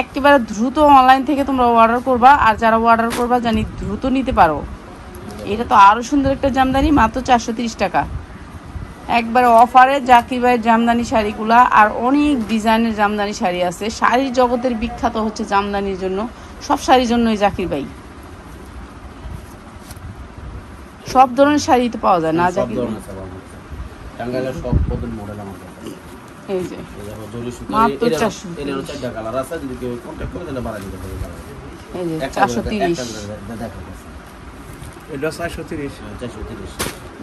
একেবারে দ্রুত অনলাইন থেকে তোমরা অর্ডার করবা আর যারা অর্ডার করবা জানি দ্রুত নিতে পারো। এটা তো আরও সুন্দর একটা জামদানি মাত্র চারশো তিরিশ টাকা। একবার অফারে জাকির ভাইয়ের জামদানি শাড়িগুলা আর অনেক ডিজাইনের জামদানি শাড়ি আছে। শাড়ির জগতের বিখ্যাত হচ্ছে জামদানির জন্য। সব শাড়ির জন্যই জাকির ভাই সব ধরনের শাড়ি তো পাওয়া যায় না জাকির টাঙ্গাইলের সব মডেল এই যে। এই দেখো, জরি সুতো, মাত্র এর- এর- 400 এর হলো চারটা কালার আছে যদি কেউ কন্ট্যাক্ট করে তাহলে বাড়াই দিতে পারবে কালার এই যে চারশো তিরিশ। একটা করে দে- দেখা গেছে। এটা চারশো তিরিশ। চারশো তিরিশ।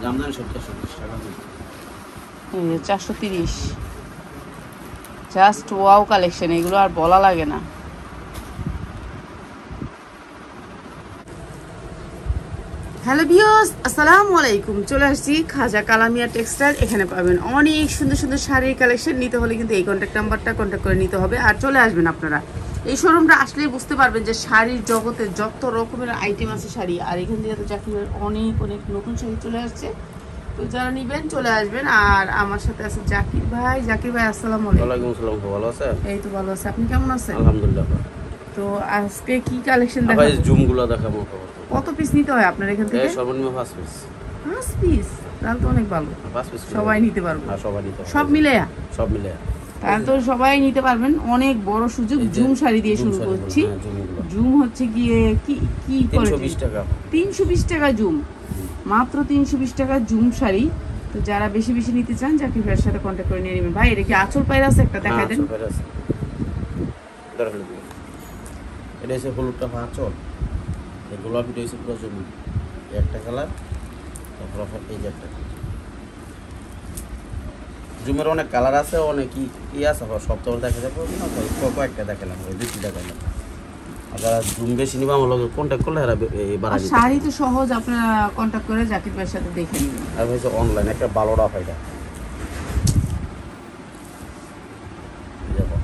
জামদানি সব চারশো তিরিশ টাকা এই যে চারশো তিরিশ। জাস্ট ওয়াও কালেকশন এগুলো আর বলা লাগে না। হ্যালো ভিউস আসসালামু আলাইকুম। চলে আসছি খাজা কালামিয়া টেক্সটাইল। এখানে পাবেন অনেক সুন্দর সুন্দর শাড়ির কালেকশন নিতে হলে কিন্তু এই কন্ট্যাক্ট নাম্বারটা কন্ট্যাক্ট করে নিতে হবে। আর চলে আসবেন আপনারা। এই শোরুমটা আসলেই বুঝতে পারবেন যে শাড়ির জগতে যত রকমের আইটেম আছে শাড়ি আর এখান থেকে তো চাকরির অনেক অনেক নতুন শাড়ি চলে আসছে। তো যারা নিবেন চলে আসবেন। আর আমার সাথে আছে জাকির ভাই। জাকির ভাই আসসালামু আলাইকুম। আসসালাম। ভালো আছে এই তো ভালো আছে। আপনি কেমন আছেন? আলহামদুলিল্লাহ। তো আজকে কি কালেকশন দেখাবো? জুমগুলো দেখাবো কত পিস নিতে হয় আপনার এখান থেকে? সর্বনিম্ন পাঁচ পিস পাঁচ পিস তাহলে তো অনেক ভালো। পাঁচ পিস সবাই নিতে পারবে। হ্যাঁ সবাই নিতে। সব মিলে সব মিলে তাহলে তো সবাই নিতে পারবেন। অনেক বড় সুযোগ জুম শাড়ি দিয়ে শুরু করছি। হ্যাঁ, জুম হচ্ছে গিয়ে কি কি তিনশো বিশ টাকা। তিনশো বিশ টাকা জুম। মাত্র তিনশো বিশ টাকা জুম শাড়ি। তো যারা বেশি বেশি নিতে চান জাকির ভাইয়ের সাথে কন্ট্যাক্ট করে নিয়ে নেবেন। ভাই এটা কি আঁচল পায়ের আছে একটা? দেখাই হ্যাঁ, দেন। সবাই আছে। এটা হচ্ছে হলুদটা পাঁচল এই গোলাপিটা হচ্ছে পুরো জমি। একটা কালার তারপর আবার এই যে একটা জুমের অনেক কালার আছে অনেক কি আছে আবার সব তো দেখা যাবে কয়েকটা দেখালাম ওই বেশি দেখালাম। যারা জুম বেশি নিবা আমার লগে কন্ট্যাক্ট করলে এরা বে- বাড়া শাড়ি তো সহজ আপনারা কন্ট্যাক্ট করে জাকির ভাইয়ের সাথে দেখে আর অনলাইন একটা ভালো রাফ এটা এই যে দেখো।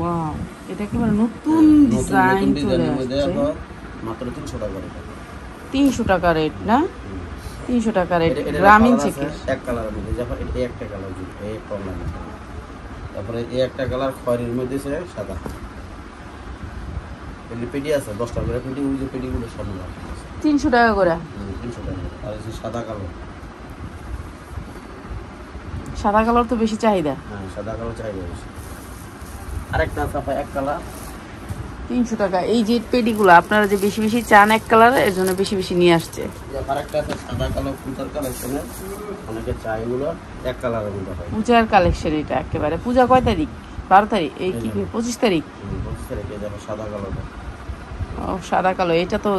ওয়াও এটা একেবারে নতুন নতুন ডিজাইন চলে আসছে। মাত্র তিনশো টাকা রেট। না? টাকা রেট গ্রামীণ থেকে। এক কালারের মধ্যে। যখন এই একটা কালার এই তারপরে এই একটা কালার খয়েরির মধ্যে সাদা। পেডি আছে করে পেডি ওই যে পেডিগুলো সব তিনশো টাকা করে? তিনশো টাকা আর এই সাদা কালার সাদা কালার তো বেশি চাহিদা। হ্যাঁ সাদা কালার চাহিদা বেশি। আরেকটা আছে এক কালার তিনশো টাকা। এই যে পেডিগুলো আপনারা যে বেশি বেশি চান এক কালারের জন্য বেশি বেশি নিয়ে আসছে। আরেকটা আছে সাদা কালার ফুটার কালেকশনের অনেকে চাই এগুলো এক কালারের মধ্যে হয়। পূজার কালেকশন এটা একেবারে। পূজা কয় তারিখ? বারো তারিখ। এই কি পঁচিশ তারিখ? পঁচিশ তারিখে যাবে সাদা কালার ও সাদা কালো। এটা তো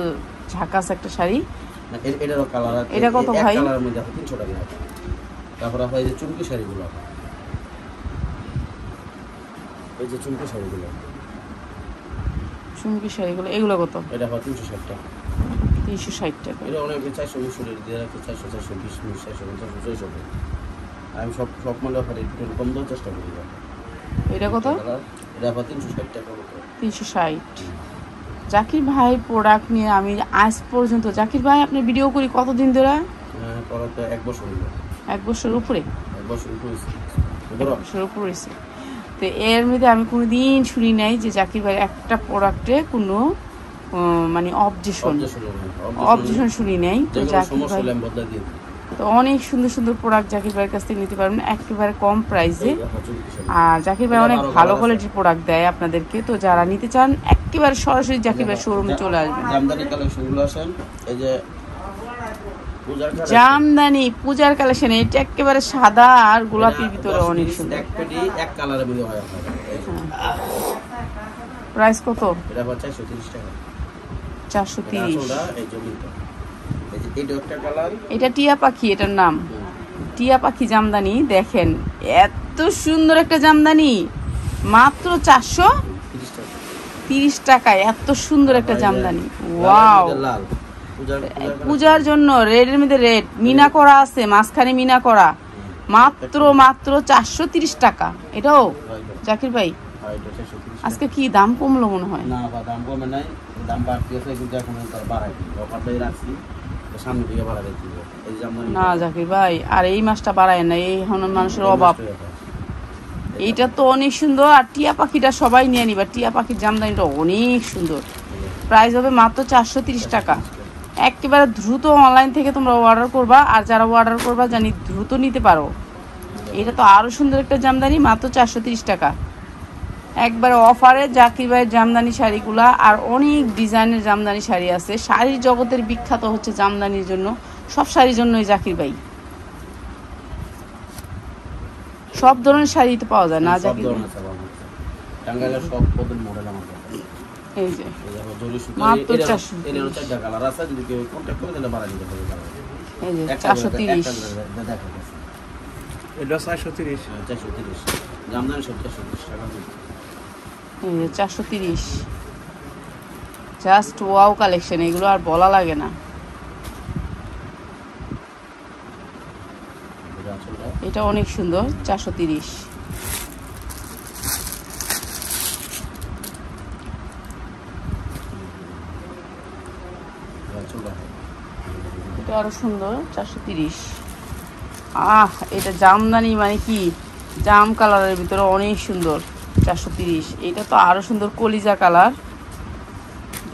ঝাকাস একটা শাড়ি। এটারও কালার এটা কত ভাই? কালারের মধ্যে তিনশো টাকা। তারপরে এই যে চুমকি শাড়িগুলো। এই যে চুমকি শাড়িগুলো। চুমকি শাড়িগুলো এগুলো কত? এটা হয় তিনশো ষাট টাকা। তিনশো ষাট টাকা। এটা অনেকে চারশো মিশরের দিয়ে রাখে চারশো চারশো বিশ মিনিট চারশো পঞ্চাশ ছয়শো আমি সব সব মানে অফার একটু কম দেওয়ার চেষ্টা করি। এটা কত? এটা আবার তিনশো ষাট টাকা তিনশো ষাট। জাকির ভাই প্রোডাক্ট নিয়ে আমি আজ পর্যন্ত জাকির ভাই আপনি ভিডিও করি কতদিন ধরে? হ্যাঁ এক বছর এক বছর উপরে? এক বছর উপরে। বছর উপরে তো এর মধ্যে আমি কোনো দিন শুনি নাই যে জাকির ভাই একটা প্রোডাক্টে কোনো মানে অবজেশন। অবজেশন শুনি নাই তো জাকির ভাই। তো অনেক সুন্দর সুন্দর প্রোডাক্ট জাকির ভাইয়ের কাছ থেকে নিতে পারবেন একেবারে কম প্রাইসে। আর জাকির ভাই অনেক ভালো কোয়ালিটির প্রোডাক্ট দেয় আপনাদেরকে তো যারা নিতে চান একেবারে সরাসরি জাকির ভাই শোরুমে চলে আসবেন জামদানি কালেকশনগুলো আসেন এই যে। জামদানি পূজার কালেকশন এটা একেবারে সাদা আর গোলাপির ভিতরে অনেক সুন্দর। এক পেটি এক মধ্যে হয় আপনার এই যে, প্রাইস কত? এটা হচ্ছে তিরিশ টাকা। চারশো এটা কালার। টিয়া পাখি এটার নাম। টিয়া পাখি জামদানি দেখেন এত সুন্দর একটা জামদানি। মাত্র চারশো তিরিশ টাকা। তিরিশ টাকায় এত সুন্দর একটা জামদানি। ওয়াও। পূজার জন্য রেডের মধ্যে রেড মিনা করা আছে মাঝখানে মিনা করা। মাত্র মাত্র চারশো তিরিশ টাকা। এটাও। জাকির ভাই? আর এটা 430 আজকে কি দাম কমলো মনে হয়? না বা দাম কমে নাই। দাম বাড়তি আছে কিন্তু এখন বাড়াই অফারটাই রাখছি। সামনে দিকে বাড়াই না জাকির ভাই আর এই মাসটা বাড়ায় না এই এখন মানুষের অভাব। এইটা তো অনেক সুন্দর। আর টিয়া পাখিটা সবাই নিয়ে নিবা। টিয়া পাখির জামদানিটা অনেক সুন্দর। প্রাইস হবে মাত্র চারশো তিরিশ টাকা। একেবারে দ্রুত অনলাইন থেকে তোমরা অর্ডার করবা আর যারা অর্ডার করবা জানি দ্রুত নিতে পারো। এটা তো আরও সুন্দর একটা জামদানি মাত্র চারশো তিরিশ টাকা। একবারে অফারে জাকির ভাইয়ের জামদানি শাড়িগুলা আর অনেক ডিজাইনের জামদানি শাড়ি আছে। শাড়ির জগতের বিখ্যাত হচ্ছে জামদানির জন্য। সব শাড়ির জন্যই জাকির ভাই। সব ধরনের শাড়ি তো পাওয়া যায় না জাকির ভাই। সব মডেল কাছে এই যে। এই দেখো, জরি সুতো, মাত্র এটারও- 430 এটারও চারটা কালার আছে যদি কেউ কন্ট্যাক্ট করে তাহলে বাড়া নিতে পারবে কালার। এই যে চারশো তিরিশ একটা করে দে- দেখো, দেখো। এটা চারশো তিরিশ। হ্যাঁ, 430 জামদানি সব 430 টাকা এই যে চারশো তিরিশ। জাস্ট ওয়াও কালেকশন এগুলো আর বলা লাগে না? এটা অনেক সুন্দর চারশো তিরিশ এটা চলে এটা আরও সুন্দর চারশো তিরিশ। আহ এটা জামদানি মানে কি? জাম কালারের ভিতরে অনেক সুন্দর চারশো তিরিশ। এটা তো আরও সুন্দর কলিজা কালার।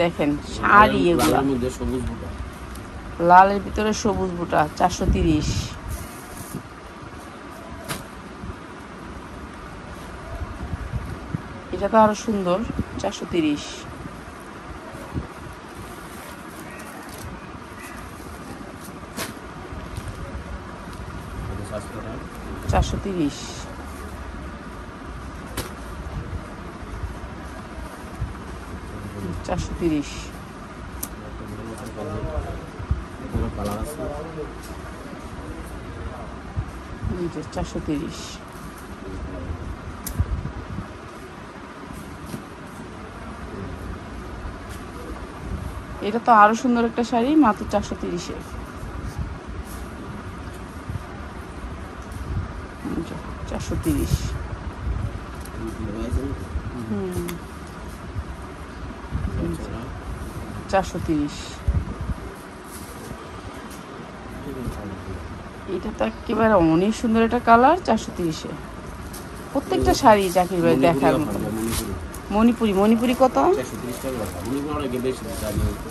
দেখেন শাড়ি এগুলা। লালের ভিতরে সবুজ বুটা চারশো তিরিশ। এটা তো আরও সুন্দর চারশো তিরিশ এটা সাতশো টাকা চারশো তিরিশ। চারশো তিরিশ। চারশো তিরিশ। এটা তো আরও সুন্দর একটা শাড়ি, মাত্র চারশো তিরিশে চারশো তিরিশ। চারশো তিরিশ। এটা তো একেবারে অনেক সুন্দর একটা কালার চারশো তিরিশে। প্রত্যেকটা শাড়ি চাকরি ভাই দেখার মতো। মণিপুরি। মণিপুরি কত?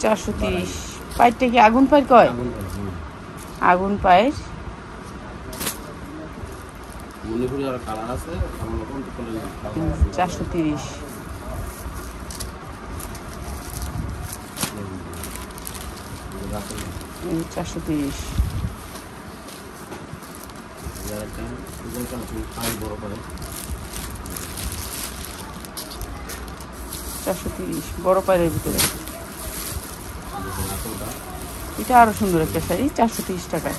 চারশো তিরিশ পাইরটা কি আগুন পাইর কয়। আগুন পায়ের মণিপুরি আর কালার আছে আমার কোন কালার চারশো তিরিশ। চারশো তিরিশ। চারশো তিরিশ বড় পায়ের ভিতরে। এটা আরও সুন্দর একটা শাড়ি চারশো তিরিশ টাকায়।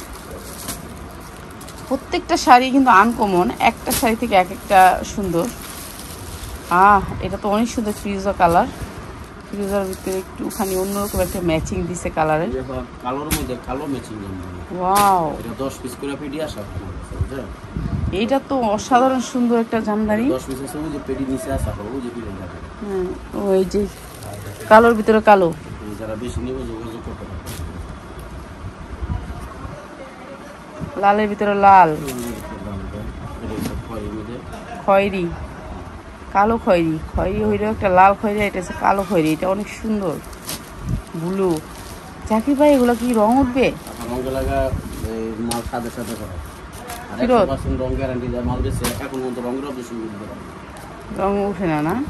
প্রত্যেকটা শাড়ি কিন্তু আনকমন একটা শাড়ি থেকে এক একটা সুন্দর। আহ এটা তো অনেক সুন্দর ফিরোজা কালার। ফিরোজার ভিতরে একটুখানি অন্যরকম একটা ম্যাচিং দিছে কালারের। কালোর মধ্যে কালো ম্যাচিং ওয়াও এটা দশ পিস করে আসা এইটা তো অসাধারণ সুন্দর একটা জামদানি। দশ পিস আছে ওই যে পেটি নিচে আসা ওই যে পেটি হ্যাঁ, ওই যে কালোর ভিতরে কালো। যারা বেশি নেবে যোগাযোগ করতে পারে লালের ভিতরে লাল। খয়ের। কালো খয়েরি। খয়েরি হইল একটা লাল খয়েরি এটা হচ্ছে কালো খয়েরি। এটা অনেক সুন্দর। ব্লু। চাকরি ভাই, এগুলো কি রং উঠবে? রং উঠে না না?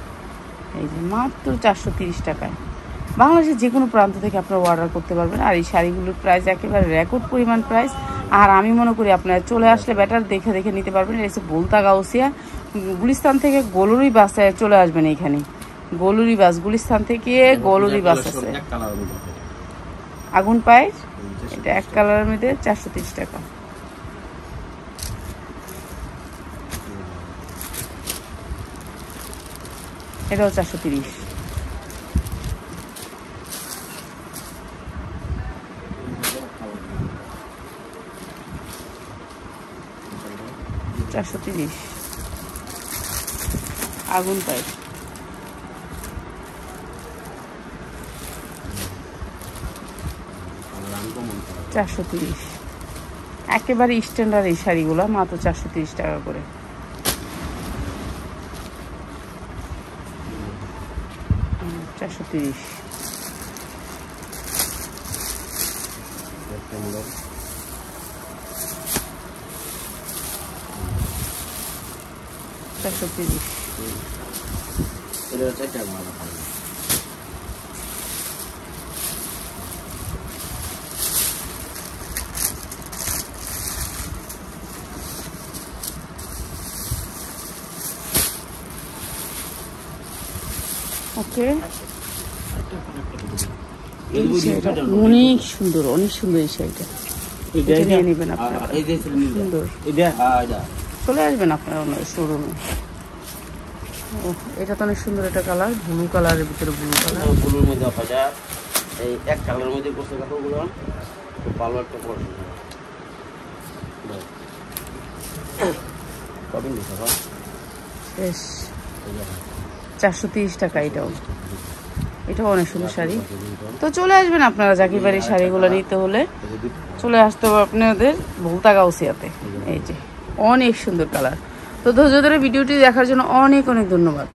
এই যে মাত্র চারশো তিরিশ টাকায়। বাংলাদেশের যে কোনো প্রান্ত থেকে আপনারা অর্ডার করতে পারবেন। আর এই শাড়িগুলোর প্রাইস একেবারে রেকর্ড পরিমাণ প্রাইস আর আমি মনে করি আপনারা চলে আসলে বেটার দেখে দেখে নিতে পারবেন। এসে বলতা গাউসিয়া। গুলিস্তান থেকে গোলুরি বাসে চলে আসবেন এখানে। গোলুরি বাস, গুলিস্তান থেকে গোলুরি বাস আছে। আগুন পায়ের এটা এক কালারের মধ্যে চারশো টাকা। এটাও চারশো তিরিশ। চারশো তিরিশ। আগুন পাইপ চারশো তিরিশ। একেবারে স্ট্যান্ডার্ড এই শাড়িগুলো, মাত্র চারশো তিরিশ টাকা করে। চারশো তিরিশ। একটা মডেল চারশো তিরিশ এটা হচ্ছে একটা মাল ওকে এই শাড়িটা অনেক সুন্দর অনেক সুন্দর এই শাড়িটা এটা নিয়ে নেবেন আপনারা এই যে ছিল নীলটা। সুন্দর এটা হ্যাঁ এটা চলে আসবেন আপনার শোরুমে এটা তো অনেক সুন্দর একটা কালার ব্লু কালারের ভিতরে ব্লু কালার ব্লুর মধ্যে ভাজা এই এক কালারের মধ্যে করছে কাপড়গুলো খুব ভালো একটা পড়াশোনা কবে নিতে বেশ। চারশো তিরিশ টাকা এটাও। এটাও অনেক সুন্দর শাড়ি। তো চলে আসবেন আপনারা জাকির বাড়ির শাড়িগুলো নিতে হলে। চলে আসতে হবে আপনাদের ভুলতা গাউসিয়াতে। এই যে। অনেক সুন্দর কালার তো ধৈর্য ধরে ভিডিওটি দেখার জন্য অনেক অনেক ধন্যবাদ।